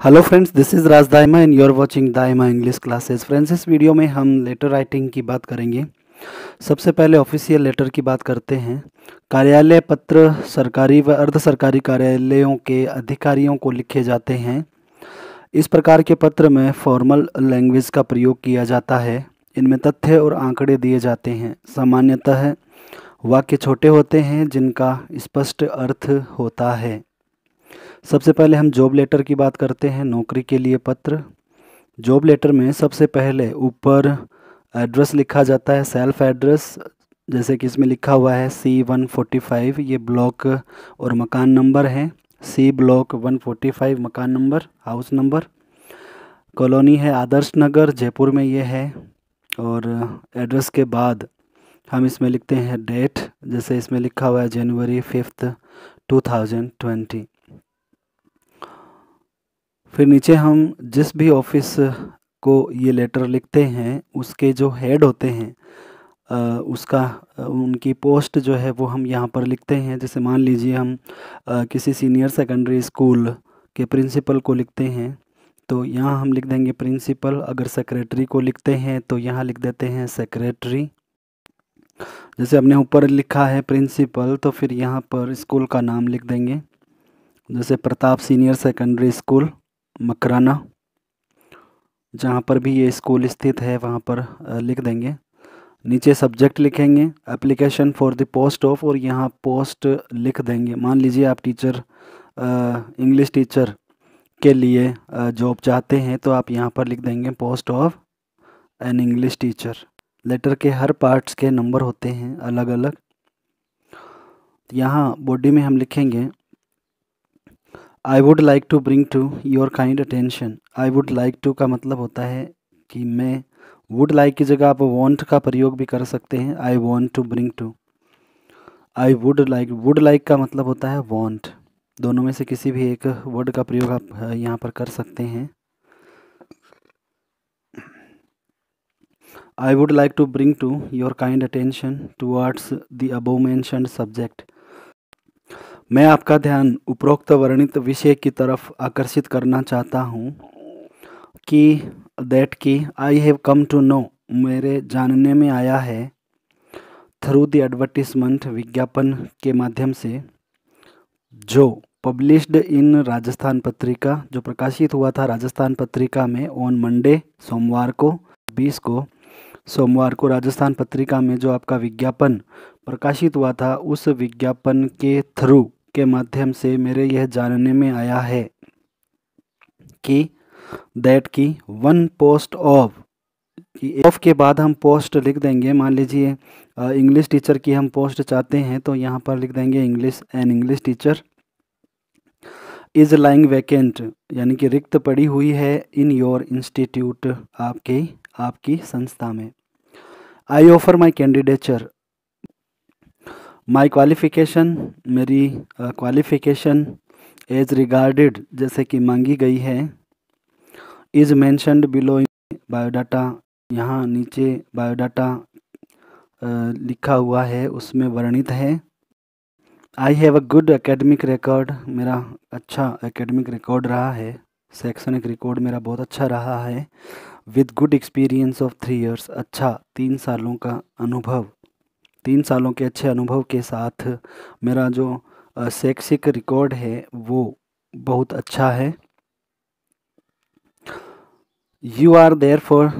Hello friends this is Raj Daima and you are watching Daima English classes friends इस video में हम letter writing की बात करेंगे। सबसे पहले ऑफिशियल लेटर की बात करते हैं। कार्यालय पत्र सरकारी व अर्ध सरकारी कार्यालयों के अधिकारियों को लिखे जाते हैं। इस प्रकार के पत्र में फॉर्मल लैंग्वेज का प्रयोग किया जाता है। इनमें तथ्य और आंकड़े दिए जाते हैं। सामान्यतः वाक्य छोटे होते हैं जिनका स्पष्ट अर्थ होता है। सबसे पहले हम जॉब लेटर की बात करते हैं, नौकरी के लिए पत्र। जॉब लेटर में सबसे पहले ऊपर एड्रेस लिखा जाता है सेल्फ एड्रेस जैसे कि इसमें लिखा हुआ है सी वन फोर्टी फाइव ये ब्लॉक और मकान नंबर है। C block one forty five मकान नंबर हाउस नंबर कॉलोनी है आदर्श नगर, जयपुर में ये है। और एड्रेस के बाद हम इसमें लिखते हैं डेट जैसे इसमें लिखा हुआ है January fifth two thousand twenty फिर नीचे हम जिस भी ऑफ़िस को ये लेटर लिखते हैं उसके जो हेड होते हैं आ, उसका उनकी पोस्ट जो है वो हम यहाँ पर लिखते हैं। जैसे मान लीजिए हम आ, किसी सीनियर सेकेंडरी स्कूल के प्रिंसिपल को लिखते हैं तो यहाँ हम लिख देंगे प्रिंसिपल अगर सेक्रेटरी को लिखते हैं तो यहाँ लिख देते हैं सेक्रेटरी जैसे हमने ऊपर लिखा है प्रिंसिपल तो फिर यहाँ पर स्कूल का नाम लिख देंगे। जैसे Pratap senior secondary school Makrana, जहाँ पर भी ये स्कूल स्थित है, वहाँ पर लिख देंगे। नीचे सब्जेक्ट लिखेंगे application for the post of और यहाँ पोस्ट लिख देंगे। मान लीजिए आप टीचर इंग्लिश टीचर के लिए जॉब चाहते हैं तो आप यहाँ पर लिख देंगे post of an English teacher letter के हर पार्ट्स के नंबर होते हैं अलग अलग यहाँ बॉडी में हम लिखेंगे I would like to bring to your kind attention I would like to का मतलब होता है कि मैं वुड लाइक like की जगह आप वॉन्ट का प्रयोग भी कर सकते हैं I want to bring to I would like would like का मतलब होता है वॉन्ट दोनों में से किसी भी एक वर्ड का प्रयोग आप यहाँ पर कर सकते हैं। I would like to bring to your kind attention towards the above mentioned subject मैं आपका ध्यान उपरोक्त वर्णित विषय की तरफ़ आकर्षित करना चाहता हूँ कि दैट की I have come to know मेरे जानने में आया है थ्रू द एडवर्टिजमेंट विज्ञापन के माध्यम से, जो पब्लिश्ड इन राजस्थान पत्रिका, जो प्रकाशित हुआ था राजस्थान पत्रिका में ऑन मंडे सोमवार को 20 को, सोमवार को राजस्थान पत्रिका में जो आपका विज्ञापन प्रकाशित हुआ था, उस विज्ञापन के थ्रू के माध्यम से मेरे यह जानने में आया है कि दैट की वन पोस्ट ऑफ़, कि ऑफ़ के बाद हम पोस्ट लिख देंगे। मान लीजिए इंग्लिश टीचर की हम पोस्ट चाहते हैं तो यहाँ पर लिख देंगे English, an English teacher is lying vacant, यानी कि रिक्त पड़ी हुई है इन योर इंस्टीट्यूट आपके, आपकी संस्था में। I offer my candidature my qualification मेरी क्वालिफ़िकेशन एज रिगार्डेड जैसे कि मांगी गई है इज़ मैंशनड बिलो बायोडाटा यहाँ नीचे बायोडाटा लिखा हुआ है, उसमें वर्णित है। I have a good academic record मेरा अच्छा एकेडमिक रिकॉर्ड रहा है। शैक्षणिक रिकॉर्ड मेरा बहुत अच्छा रहा है। With good experience of three years अच्छा तीन सालों का अनुभव। तीन सालों के अच्छे अनुभव के साथ मेरा जो शैक्षिक रिकॉर्ड है, वो बहुत अच्छा है। You are therefore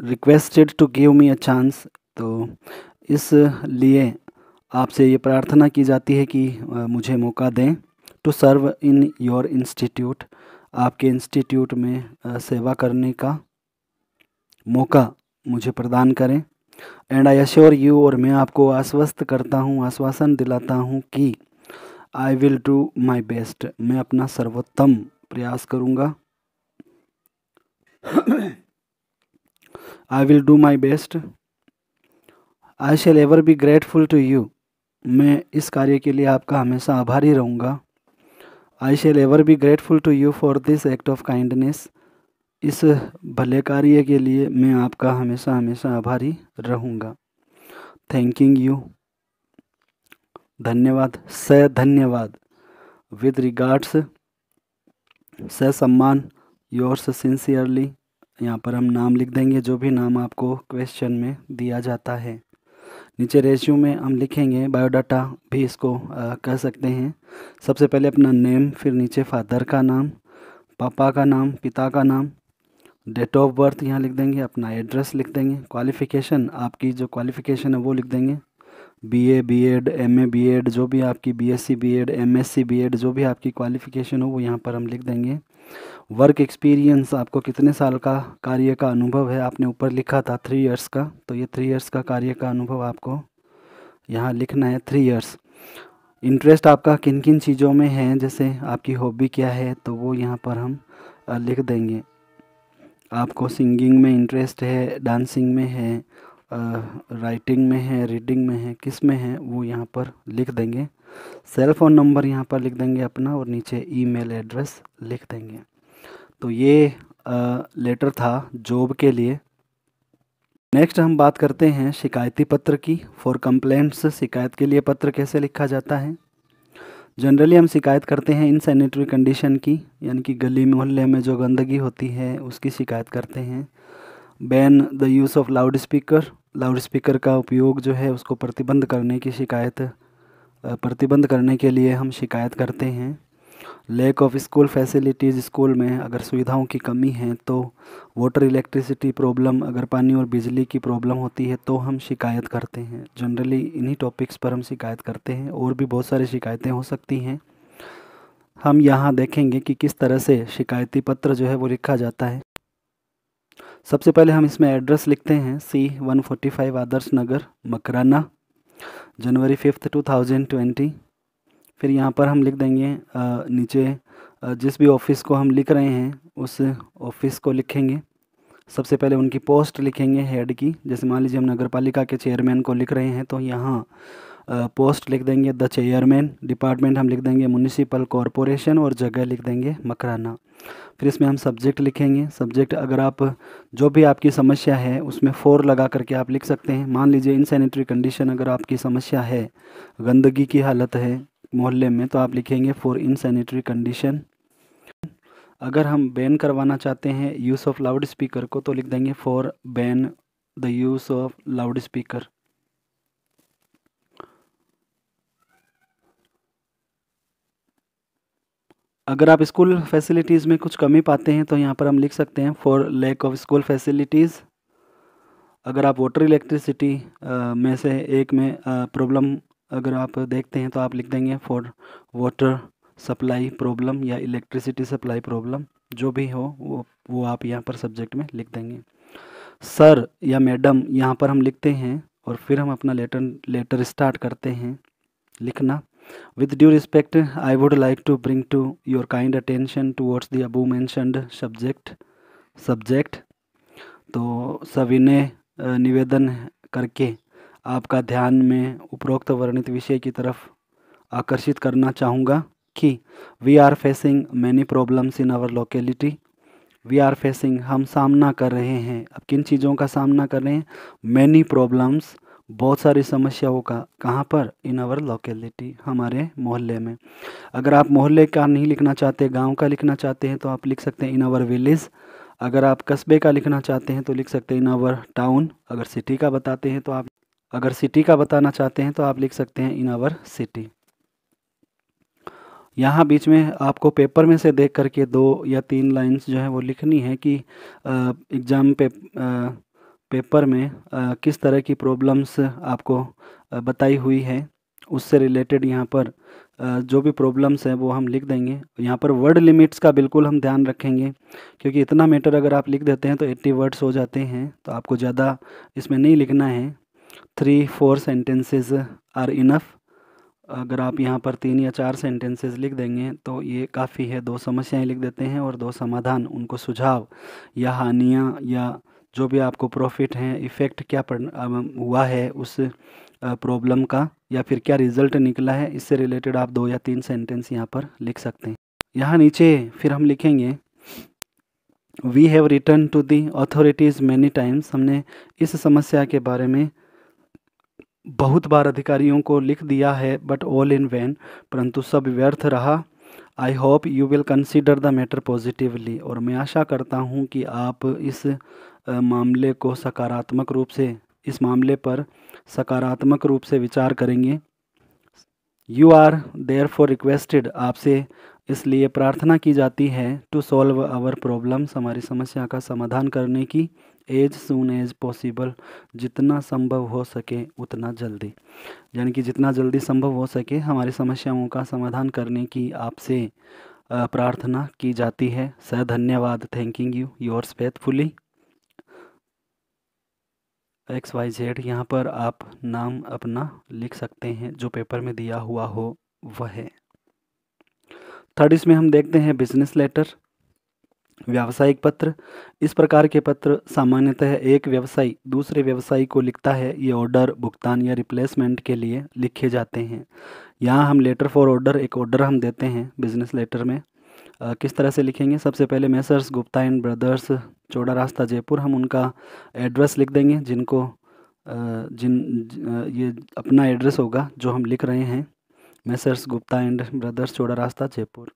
requested to give me a chance तो इसलिए आपसे ये प्रार्थना की जाती है कि मुझे मौका दें to serve in your institute आपके इंस्टीट्यूट में सेवा करने का मौका मुझे प्रदान करें। एंड आई अश्योर यू और मैं आपको आश्वस्त करता हूँ, आश्वासन दिलाता हूँ कि I will do my best मैं अपना सर्वोत्तम प्रयास करूँगा। I will do my best I shall ever be grateful to you मैं इस कार्य के लिए आपका हमेशा आभारी रहूँगा। I shall ever be grateful to you for this act of kindness इस भले कार्य के लिए मैं आपका हमेशा हमेशा आभारी रहूँगा। थैंकिंग यू धन्यवाद स धन्यवाद विद रिगार्ड्स स सम्मान योर्स सिंसियरली यहाँ पर हम नाम लिख देंगे जो भी नाम आपको क्वेश्चन में दिया जाता है। नीचे रेशियो में हम लिखेंगे बायोडाटा भी इसको आ, कह सकते हैं। सबसे पहले अपना नेम फिर नीचे फादर का नाम पापा का नाम पिता का नाम डेट ऑफ़ बर्थ यहाँ लिख देंगे, अपना एड्रेस लिख देंगे क्वालिफ़िकेशन आपकी जो क्वालिफ़िकेशन है वो लिख देंगे। B A B Ed M A B Ed जो भी आपकी B S C B Ed M S C B Ed जो भी आपकी क्वालिफ़िकेशन हो वो यहाँ पर हम लिख देंगे। वर्क एक्सपीरियंस आपको कितने साल का कार्य का अनुभव है? आपने ऊपर लिखा था थ्री इयर्स का तो ये थ्री इयर्स का कार्य का अनुभव आपको यहाँ लिखना है थ्री इयर्स इंटरेस्ट आपका किन किन चीज़ों में है? जैसे आपकी हॉबी क्या है? तो वो यहाँ पर हम लिख देंगे। आपको सिंगिंग में इंटरेस्ट है डांसिंग में है राइटिंग में है रीडिंग में है किसमें है वो यहाँ पर लिख देंगे। सेल फ़ोन नंबर यहाँ पर लिख देंगे अपना और नीचे ईमेल एड्रेस लिख देंगे। तो ये आ, लेटर था जॉब के लिए। नेक्स्ट हम बात करते हैं शिकायती पत्र की। फॉर कंप्लेंट्स शिकायत के लिए पत्र कैसे लिखा जाता है? जनरली हम शिकायत करते हैं इन सैनिटरी कंडीशन की, यानी कि गली मोहल्ले में जो गंदगी होती है, उसकी शिकायत करते हैं। Ban the use of loudspeaker loudspeaker का उपयोग जो है उसको प्रतिबंध करने की शिकायत प्रतिबंध करने के लिए हम शिकायत करते हैं। Lack of school facilities school में अगर सुविधाओं की कमी है तो वाटर इलेक्ट्रिसिटी प्रॉब्लम अगर पानी और बिजली की प्रॉब्लम होती है तो हम शिकायत करते हैं। जनरली इन्हीं टॉपिक्स पर हम शिकायत करते हैं और भी बहुत सारी शिकायतें हो सकती हैं। हम यहाँ देखेंगे कि किस तरह से शिकायती पत्र जो है वो लिखा जाता है। सबसे पहले हम इसमें एड्रेस लिखते हैं C one forty five Adarsh Nagar, Makrana January fifth two thousand twenty फिर यहाँ पर हम लिख देंगे नीचे जिस भी ऑफ़िस को हम लिख रहे हैं, उस ऑफ़िस को लिखेंगे। सबसे पहले उनकी पोस्ट लिखेंगे हेड की। जैसे मान लीजिए हम नगर पालिका के चेयरमैन को लिख रहे हैं तो यहाँ पोस्ट लिख देंगे द चेयरमैन, डिपार्टमेंट हम लिख देंगे म्यूनिसिपल कॉरपोरेशन और जगह लिख देंगे मकराना। फिर इसमें हम सब्जेक्ट लिखेंगे। सब्जेक्ट अगर आप, जो भी आपकी समस्या है, उसमें फोर लगा करके आप लिख सकते हैं। मान लीजिए इनसेनेटरी कंडीशन अगर आपकी समस्या है, गंदगी की हालत है मोहल्ले में तो आप लिखेंगे फॉर इनसैनिटरी कंडीशन अगर हम बैन करवाना चाहते हैं यूज़ ऑफ़ लाउड स्पीकर को तो लिख देंगे for ban the use of loudspeaker अगर आप स्कूल फैसिलिटीज़ में कुछ कमी पाते हैं तो यहाँ पर हम लिख सकते हैं for lack of school facilities अगर आप वाटर इलेक्ट्रिसिटी में से एक में प्रॉब्लम अगर आप देखते हैं तो आप लिख देंगे फॉर वाटर सप्लाई प्रॉब्लम या इलेक्ट्रिसिटी सप्लाई प्रॉब्लम जो भी हो वो वो आप यहाँ पर सब्जेक्ट में लिख देंगे सर या मैडम यहाँ पर हम लिखते हैं और फिर हम अपना लेटर लेटर स्टार्ट करते हैं लिखना With due respect, I would like to bring to your kind attention towards the above mentioned subject. Subject तो सविनय निवेदन करके आपका ध्यान में उपरोक्त वर्णित विषय की तरफ़ आकर्षित करना चाहूँगा कि we are facing many problems in our locality we are facing हम सामना कर रहे हैं। अब किन चीज़ों का सामना कर रहे हैं? मैनी प्रॉब्लम्स बहुत सारी समस्याओं का। कहाँ पर? इन आवर लोकेलिटी हमारे मोहल्ले में। अगर आप मोहल्ले का नहीं लिखना चाहते, गाँव का लिखना चाहते हैं तो आप लिख सकते हैं इन आवर विलेज अगर आप कस्बे का लिखना चाहते हैं तो लिख सकते हैं इन आवर टाउन अगर सिटी का बताते हैं तो आप अगर सिटी का बताना चाहते हैं तो आप लिख सकते हैं इन आवर सिटी यहाँ बीच में आपको पेपर में से देख करके दो या तीन लाइंस जो है वो लिखनी है कि एग्ज़ाम पे आ, पेपर में आ, किस तरह की प्रॉब्लम्स आपको बताई हुई है। उससे रिलेटेड यहाँ पर जो भी प्रॉब्लम्स हैं वो हम लिख देंगे। यहाँ पर वर्ड लिमिट्स का बिल्कुल हम ध्यान रखेंगे क्योंकि इतना मैटर अगर आप लिख देते हैं तो एट्टी वर्ड्स हो जाते हैं। तो आपको ज़्यादा इसमें नहीं लिखना है। Three four sentences are enough अगर आप यहाँ पर तीन या चार सेंटेंसेस लिख देंगे तो ये काफ़ी है। दो समस्याएँ लिख देते हैं और दो समाधान, उनको सुझाव या हानियाँ या जो भी आपको प्रॉफिट हैं इफ़ेक्ट क्या पड़ हुआ है उस प्रॉब्लम का या फिर क्या रिज़ल्ट निकला है, इससे रिलेटेड आप दो या तीन सेंटेंस यहाँ पर लिख सकते हैं। यहाँ नीचे फिर हम लिखेंगे we have written to the authorities many times हमने इस समस्या के बारे में बहुत बार अधिकारियों को लिख दिया है बट ऑल इन वैन परंतु सब व्यर्थ रहा। I hope you will consider the matter positively और मैं आशा करता हूँ कि आप इस मामले को सकारात्मक रूप से, इस मामले पर सकारात्मक रूप से विचार करेंगे। You are there for requested आपसे इसलिए प्रार्थना की जाती है टू सॉल्व आवर प्रॉब्लम्स हमारी समस्या का समाधान करने की। एज सुन एज पॉसिबल जितना संभव हो सके उतना जल्दी। यानी कि जितना जल्दी संभव हो सके हमारी समस्याओं का समाधान करने की आपसे प्रार्थना की जाती है। सर, धन्यवाद। Thanking you yours faithfully X Y Z यहाँ पर आप नाम अपना लिख सकते हैं, जो पेपर में दिया हुआ हो, वह है। थर्ड इसमें हम देखते हैं बिज़नेस लेटर व्यावसायिक पत्र। इस प्रकार के पत्र सामान्यतः एक व्यवसायी दूसरे व्यवसायी को लिखता है ये ऑर्डर भुगतान या रिप्लेसमेंट के लिए लिखे जाते हैं। यहाँ हम लेटर फॉर ऑर्डर एक ऑर्डर हम देते हैं बिज़नेस लेटर में। आ, किस तरह से लिखेंगे? सबसे पहले मैसर्स गुप्ता एंड ब्रदर्स चौड़ा रास्ता जयपुर हम उनका एड्रेस लिख देंगे जिनको जिन ये अपना एड्रेस होगा जो हम लिख रहे हैं। मैसर्स गुप्ता एंड ब्रदर्स चौड़ा रास्ता जयपुर।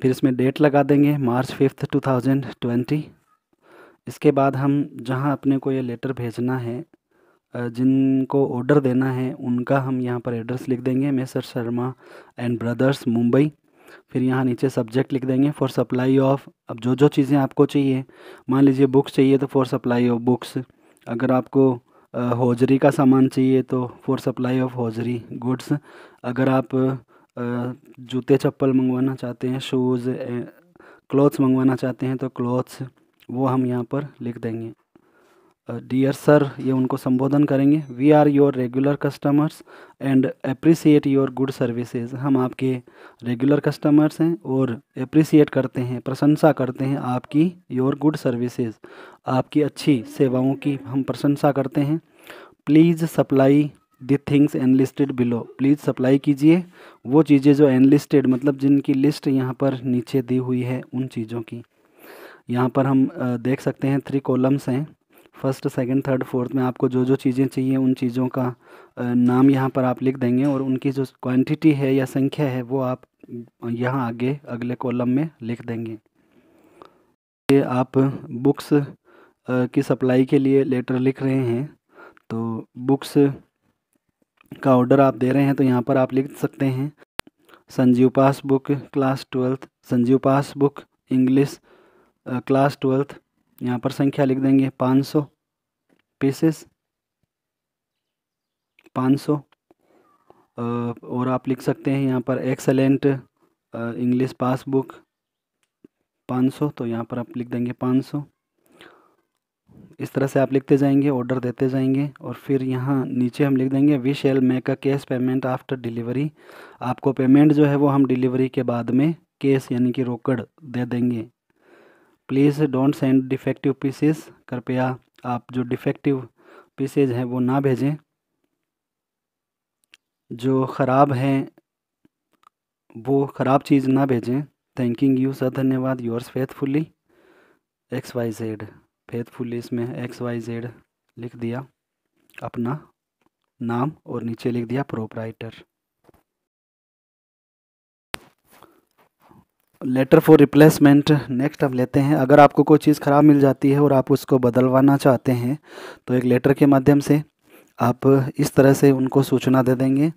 फिर इसमें डेट लगा देंगे March fifth two thousand twenty इसके बाद हम जहाँ अपने को ये लेटर भेजना है जिनको ऑर्डर देना है, उनका हम यहाँ पर एड्रेस लिख देंगे। Messrs Sharma and brothers Mumbai. फिर यहाँ नीचे सब्जेक्ट लिख देंगे फॉर सप्लाई ऑफ़ अब जो जो चीज़ें आपको चाहिए। मान लीजिए बुक्स चाहिए तो फॉर सप्लाई ऑफ़ बुक्स अगर आपको हौजरी का सामान चाहिए तो for supply of hosiery goods अगर आप जूते चप्पल मंगवाना चाहते हैं शूज़ क्लॉथ्स मंगवाना चाहते हैं तो क्लॉथ्स वो हम यहाँ पर लिख देंगे। डियर सर ये उनको संबोधन करेंगे। We are your regular customers and appreciate your good services हम आपके रेगुलर कस्टमर्स हैं और अप्रिसिएट करते हैं, प्रशंसा करते हैं आपकी योर गुड सर्विसेज़ आपकी अच्छी सेवाओं की हम प्रशंसा करते हैं। Please supply the things enlisted below please supply कीजिए। वो चीज़ें जो एनलिस्टेड मतलब जिनकी लिस्ट यहाँ पर नीचे दी हुई है, उन चीज़ों की। यहाँ पर हम देख सकते हैं थ्री कॉलम्स हैं। फ़र्स्ट सेकंड थर्ड फोर्थ में आपको जो जो चीज़ें चाहिए, उन चीज़ों का नाम यहाँ पर आप लिख देंगे और उनकी जो क्वांटिटी है या संख्या है, वो आप यहाँ आगे, अगले कॉलम में लिख देंगे। ये आप बुक्स की सप्लाई के लिए लेटर लिख रहे हैं। तो बुक्स का ऑर्डर आप दे रहे हैं तो यहाँ पर आप लिख सकते हैं, Sanjeev passbook class twelfth Sanjeev passbook English class twelfth यहाँ पर संख्या लिख देंगे, पाँच सौ पीसेस पाँच सौ और आप लिख सकते हैं यहाँ पर एक्सलेंट इंग्लिश पासबुक पाँच सौ तो यहाँ पर आप लिख देंगे पाँच सौ। इस तरह से आप लिखते जाएँगे ऑर्डर देते जाएँगे और फिर यहाँ नीचे हम लिख देंगे we shall make a cash payment after delivery आपको पेमेंट जो है वो हम डिलीवरी के बाद में कैश यानी कि रोकड़ दे देंगे। Please don't send defective pieces कृपया आप जो डिफेक्टिव पीसेज हैं वो ना भेजें। जो ख़राब हैं, वो ख़राब चीज़ ना भेजें। थैंकिंग यू सर धन्यवाद. Yours faithfully X Y Z faithfully इसमें एक्स वाई जेड लिख दिया, अपना नाम और नीचे लिख दिया proprietor letter for replacement next हम लेते हैं। अगर आपको कोई चीज़ ख़राब मिल जाती है और आप उसको बदलवाना चाहते हैं तो एक लेटर के माध्यम से आप इस तरह से उनको सूचना दे देंगे।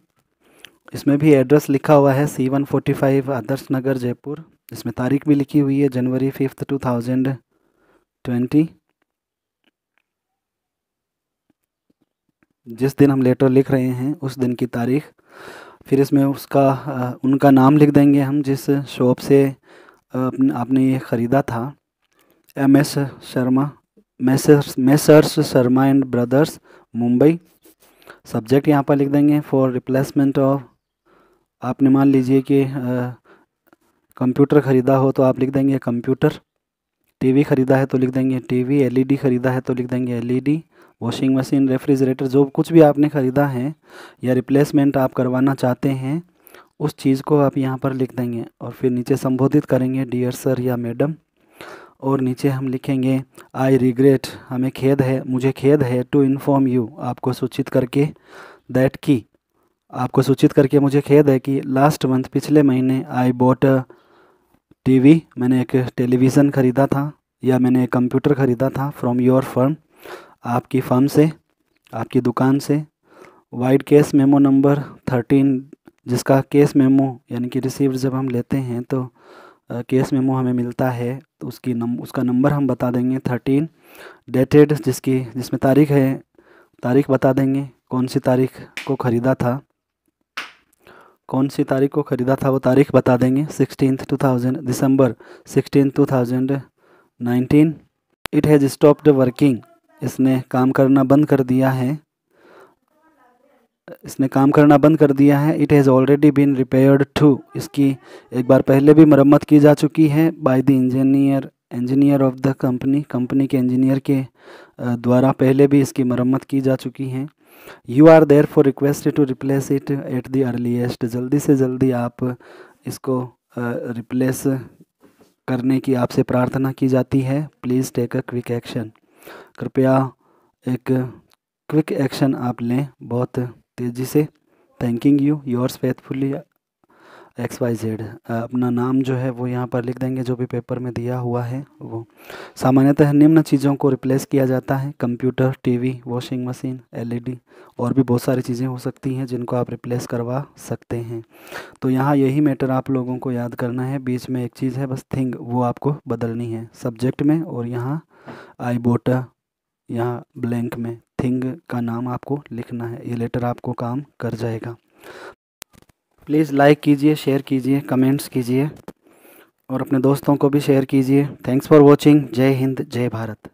इसमें भी एड्रेस लिखा हुआ है C one forty five Adarsh Nagar, Jaipur. इसमें तारीख भी लिखी हुई है, January fifth two thousand twenty जिस दिन हम लेटर लिख रहे हैं, उस दिन की तारीख, फिर इसमें उसका उनका नाम लिख देंगे हम, जिस शॉप से आपने ये ख़रीदा था। M S Sharma messrs messrs Sharma and brothers Mumbai subject यहाँ पर लिख देंगे फॉर रिप्लेसमेंट ऑफ़ आपने मान लीजिए कि कंप्यूटर ख़रीदा हो तो आप लिख देंगे कंप्यूटर टीवी ख़रीदा है तो लिख देंगे टीवी एलईडी ख़रीदा है तो लिख देंगे एलईडी वॉशिंग मशीन रेफ्रिजरेटर जो कुछ भी आपने ख़रीदा है या रिप्लेसमेंट आप करवाना चाहते हैं, उस चीज़ को आप यहाँ पर लिख देंगे और फिर नीचे संबोधित करेंगे डियर सर या मैडम और नीचे हम लिखेंगे आई रिग्रेट हमें खेद है, मुझे खेद है टू इन्फॉर्म यू आपको सूचित करके दैट की, आपको सूचित करके मुझे खेद है कि लास्ट मंथ पिछले महीने आई बोट टीवी मैंने एक टेलीविज़न ख़रीदा था या मैंने एक कंप्यूटर ख़रीदा था फ्रॉम योर फर्म आपकी फर्म से, आपकी दुकान से। Vide cash memo number thirteen, जिसका केस मेमो यानी कि रिसीव्ड जब हम लेते हैं तो केस मेमो हमें मिलता है तो उसकी नम, उसका नंबर हम बता देंगे थर्टीन। डेटेड जिसकी, जिसमें तारीख है, तारीख बता देंगे, कौन सी तारीख को ख़रीदा था। कौन सी तारीख को ख़रीदा था वो तारीख बता देंगे sixteen two thousand, December sixteen two thousand nineteen. It has stopped working. इसने काम करना बंद कर दिया है। इसने काम करना बंद कर दिया है। It has already been repaired too इसकी एक बार पहले भी मरम्मत की जा चुकी है by the engineer engineer of the company company के इंजीनियर के द्वारा पहले भी इसकी मरम्मत की जा चुकी हैं। You are there for request to replace it at the earliest जल्दी से जल्दी आप इसको रिप्लेस करने की आपसे प्रार्थना की जाती है। Please take a quick action कृपया एक क्विक एक्शन आप लें बहुत तेज़ी से। Thanking you yours faithfully X Y Z अपना नाम जो है वो यहाँ पर लिख देंगे, जो भी पेपर में दिया हुआ है वो। सामान्यतः निम्न चीज़ों को रिप्लेस किया जाता है। Computer TV washing machine LED और भी बहुत सारी चीज़ें हो सकती हैं जिनको आप रिप्लेस करवा सकते हैं। तो यहाँ यही मैटर आप लोगों को याद करना है। बीच में एक चीज़ है, बस थिंग वो आपको बदलनी है। सब्जेक्ट में और यहाँ आई बोटा, यहाँ ब्लैंक में थिंग का नाम आपको लिखना है। ये लेटर आपको काम कर जाएगा। प्लीज़ लाइक कीजिए, शेयर कीजिए, कमेंट्स कीजिए और अपने दोस्तों को भी शेयर कीजिए। Thanks for watching. जय हिंद, जय भारत।